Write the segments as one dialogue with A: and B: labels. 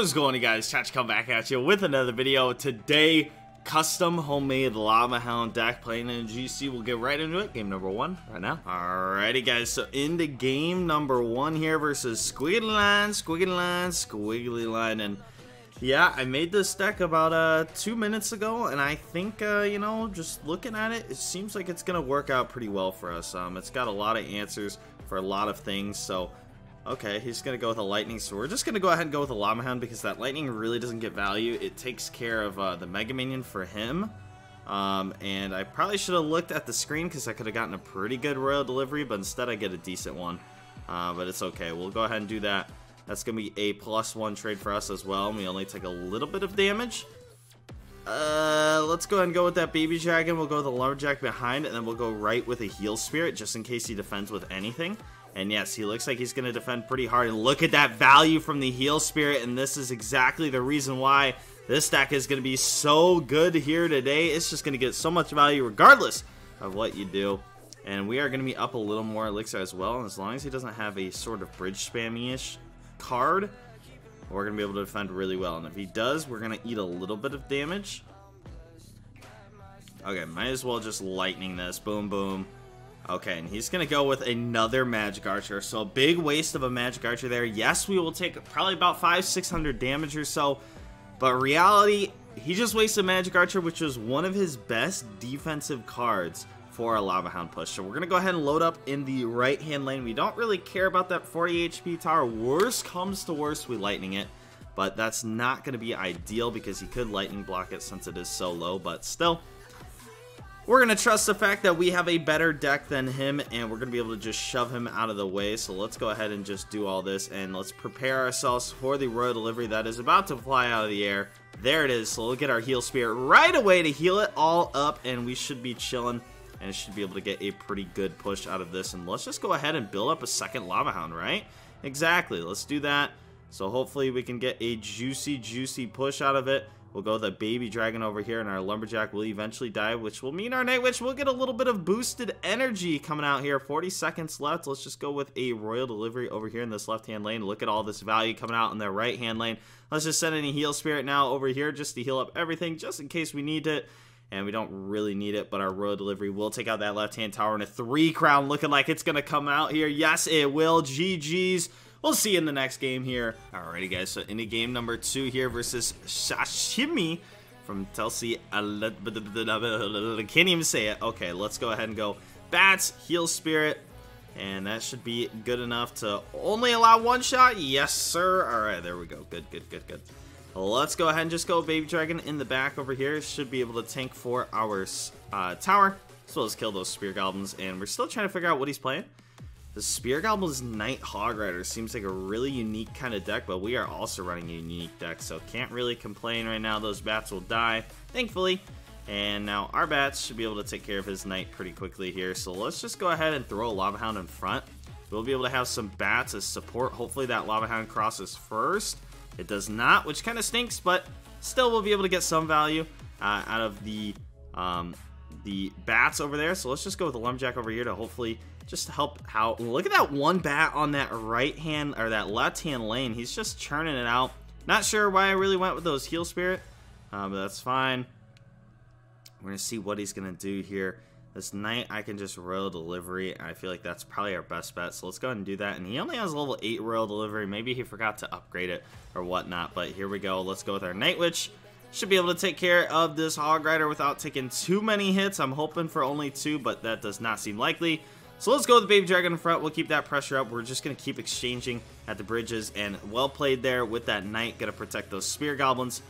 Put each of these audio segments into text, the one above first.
A: What's going on guys? Chache come back at you with another video. Today, custom homemade Lava Hound deck playing in GC. We'll get right into it. Game number one right now. Alrighty guys, so into game number one here versus Squiggly Line, Squiggly Line, Squiggly Line. And yeah, I made this deck about uh, two minutes ago, and I think, uh, you know, just looking at it, it seems like it's going to work out pretty well for us. Um, it's got a lot of answers for a lot of things, so Okay, he's to go with a Lightning, so we're just to go ahead and go with a Lava Hound because that Lightning really doesn't get value. It takes care of uh, the Mega Minion for him. Um, and I probably should have looked at the screen because I could have gotten a pretty good Royal Delivery, but instead I get a decent one. Uh, but it's okay. We'll go ahead and do that. That's to be a plus one trade for us as well. We only take a little bit of damage. Uh, let's go ahead and go with that Baby Dragon. We'll go with the Lumberjack behind, and then we'll go right with a Heal Spirit just in case he defends with anything. And yes, he looks like he's going to defend pretty hard. And look at that value from the Heal Spirit. And this is exactly the reason why this deck is going to be so good here today. It's just going to get so much value regardless of what you do. And we are going to be up a little more Elixir as well. And as long as he doesn't have a sort of bridge spammy-ish card, we're going to be able to defend really well. And if he does, we're going to eat a little bit of damage. Okay, might as well just lightning this. Boom, boom. Okay, and he's going to go with another Magic Archer. So big waste of a Magic Archer there. Yes, we will take probably about 5 600 damage or so. But reality, he just wasted Magic Archer, which was one of his best defensive cards for a Lava Hound push. So we're going to go ahead and load up in the right-hand lane. We don't really care about that 40 HP tower. Worst comes to worst, we Lightning it. But that's not going to be ideal because he could Lightning block it since it is so low. But still, we're going to trust the fact that we have a better deck than him, and we're going to be able to just shove him out of the way. So let's go ahead and just do all this, and let's prepare ourselves for the Royal Delivery that is about to fly out of the air. There it is. So we'll get our Heal Spirit right away to heal it all up, and we should be chilling, and should be able to get a pretty good push out of this. And let's just go ahead and build up a second Lava Hound, right? Exactly. Let's do that. So hopefully we can get a juicy, juicy push out of it. We'll go the baby dragon over here, and our lumberjack will eventually die, which will mean our night witch will get a little bit of boosted energy coming out here. 40 seconds left. Let's just go with a royal delivery over here in this left-hand lane. Look at all this value coming out in the right-hand lane. Let's just send in a heal spirit now over here just to heal up everything, just in case we need it. And we don't really need it, but our royal delivery will take out that left-hand tower and a three crown looking like it's going to come out here. Yes, it will. GG's. We'll see you in the next game here. Alrighty, guys. So, into game number two here versus Sashimi from Telsey. I can't even say it. Okay, let's go ahead and go. Bats, Heal Spirit. And that should be good enough to only allow one shot. Yes, sir. Alright, there we go. Good, good, good, good. Let's go ahead and just go Baby Dragon in the back over here. Should be able to tank for our uh, tower, as well as kill those Spear Goblins. And we're still trying to figure out what he's playing. The Spear Goblin's Knight Hog Rider seems like a really unique kind of deck, but we are also running a unique deck, so can't really complain right now. Those bats will die, thankfully. And now our bats should be able to take care of his Knight pretty quickly here. So let's just go ahead and throw a Lava Hound in front. We'll be able to have some bats as support. Hopefully that Lava Hound crosses first. It does not, which kind of stinks, but still we'll be able to get some value uh, out of the um, the bats over there. So let's just go with the Lumberjack over here to hopefully just to help out. Look at that one bat on that right hand or that left hand lane. He's just churning it out. Not sure why I really went with those heal spirit, uh, but that's fine. We're gonna see what he's gonna do here. This knight, I can just royal delivery. I feel like that's probably our best bet. So let's go ahead and do that. And he only has level 8 royal delivery. Maybe he forgot to upgrade it or whatnot. But here we go. Let's go with our Night Witch. Should be able to take care of this Hog Rider without taking too many hits. I'm hoping for only two, but that does not seem likely. So let's go with the Baby Dragon in front. We'll keep that pressure up. We're just going to keep exchanging at the bridges. And well played there with that Knight. To protect those Spear Goblins.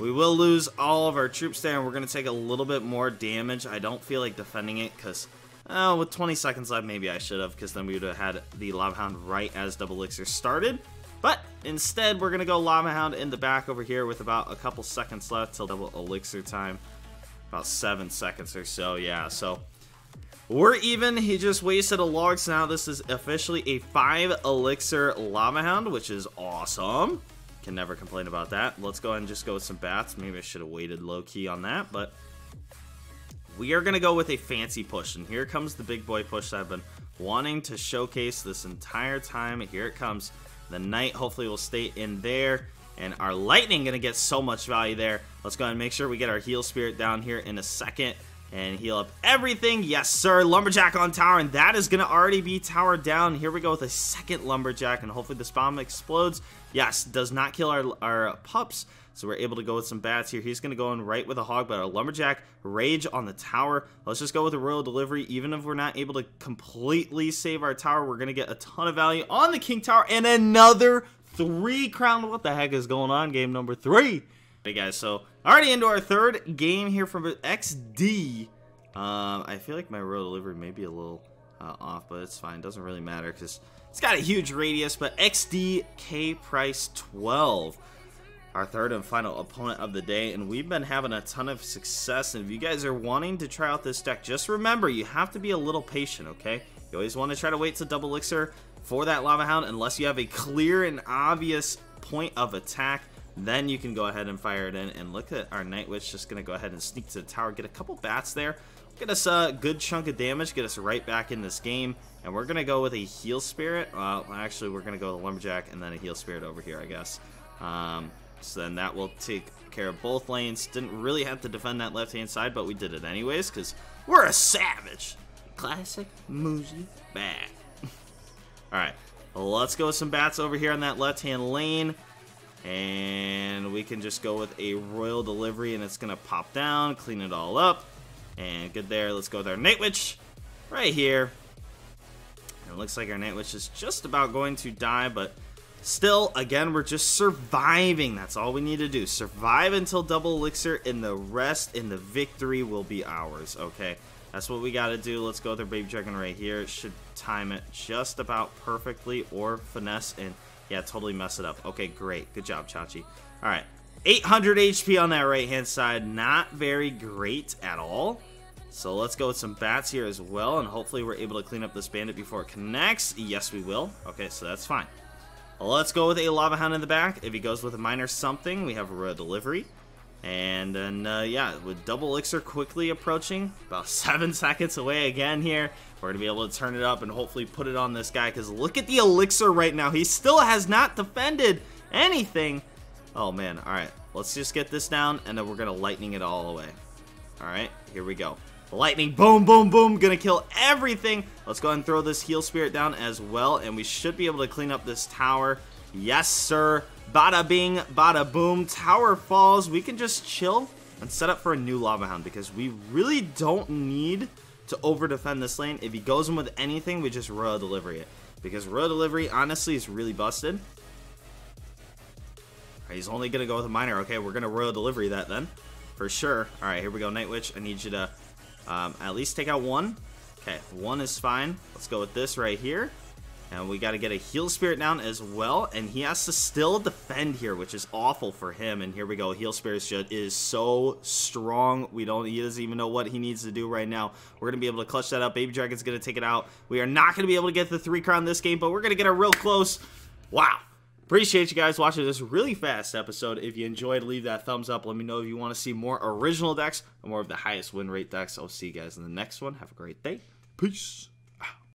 A: We will lose all of our troops there, and we're going to take a little bit more damage. I don't feel like defending it, because oh, with 20 seconds left, maybe I should have, because then we would have had the Lava Hound right as Double Elixir started. But instead, we're going to go Lava Hound in the back over here with about a couple seconds left till Double Elixir time. About 7 seconds or so, yeah. So we're even. He just wasted a log, so now this is officially a 5 Elixir Lava Hound, which is awesome. Can never complain about that. Let's go ahead and just go with some bats. Maybe I should have waited low-key on that, but... We are going to go with a fancy push, and here comes the big boy push that I've been wanting to showcase this entire time. Here it comes. The knight hopefully will stay in there. And our lightning going to get so much value there. Let's go ahead and make sure we get our heal spirit down here in a second and heal up everything. Yes, sir. Lumberjack on tower, and that is going to already be tower down. Here we go with a second Lumberjack, and hopefully this bomb explodes. Yes, does not kill our, our pups, so we're able to go with some bats here. He's going to go in right with a hog, but our Lumberjack Rage on the tower. Let's just go with a Royal Delivery. Even if we're not able to completely save our tower, we're going to get a ton of value on the King Tower, and another three crown. What the heck is going on? Game number three. Guys, so already into our third game here from XD. Um, I feel like my royal delivery may be a little uh, off, but it's fine. Doesn't really matter because it's got a huge radius. But XDK price 12, our third and final opponent of the day, and we've been having a ton of success. And if you guys are wanting to try out this deck, just remember you have to be a little patient, okay? You always want to try to wait to double elixir for that lava hound unless you have a clear and obvious point of attack then you can go ahead and fire it in. And look at our Night Witch just going to go ahead and sneak to the tower, get a couple bats there. Get us a good chunk of damage, get us right back in this game. And we're going to go with a Heal Spirit. Well, actually, we're going to go with a Lumberjack and then a Heal Spirit over here, I guess. Um, so then that will take care of both lanes. Didn't really have to defend that left-hand side, but we did it anyways, because we're a savage. Classic Muzi Bat. Alright, let's go with some bats over here on that left-hand lane. And we can just go with a Royal Delivery and it's going to pop down, clean it all up. And good there. Let's go with our Night Witch right here. And it looks like our Night Witch is just about going to die, but still, again, we're just surviving. That's all we need to do. Survive until double elixir, and the rest and the victory will be ours, okay? That's what we got to do. Let's go with our Baby Dragon right here. It should time it just about perfectly or finesse and yeah, totally mess it up. Okay, great. Good job, Chache. All right. 800 HP on that right-hand side. Not very great at all. So let's go with some bats here as well, and hopefully we're able to clean up this bandit before it connects. Yes, we will. Okay, so that's fine. Let's go with a Lava Hound in the back. If he goes with a Miner something, we have a delivery. And then, uh, yeah, with double elixir quickly approaching, about seven seconds away again here, we're going to be able to turn it up and hopefully put it on this guy. Because look at the elixir right now. He still has not defended anything. Oh, man. All right. Let's just get this down, and then we're going to lightning it all away. All right. Here we go. Lightning, boom, boom, boom, gonna kill everything. Let's go ahead and throw this heal spirit down as well, and we should be able to clean up this tower. Yes, sir. Bada bing, bada boom. Tower falls. We can just chill and set up for a new Lava Hound because we really don't need to over defend this lane. If he goes in with anything, we just Royal Delivery it. Because Royal Delivery, honestly, is really busted. He's only going to go with a Miner. Okay, we're going to Royal Delivery that then. For sure. Alright, here we go, Night Witch. I need you to um, at least take out one. Okay, one is fine. Let's go with this right here. And we got to get a heal spirit down as well. And he has to still defend here, which is awful for him. And here we go. Heal spirit is so strong. We don't, he doesn't even know what he needs to do right now. We're going to be able to clutch that up. Baby Dragon's going to take it out. We are not going to be able to get the three crown this game, but we're going to get a real close. Wow. Appreciate you guys watching this really fast episode. If you enjoyed, leave that thumbs up. Let me know if you want to see more original decks or more of the highest win rate decks. I'll see you guys in the next one. Have a great day. Peace.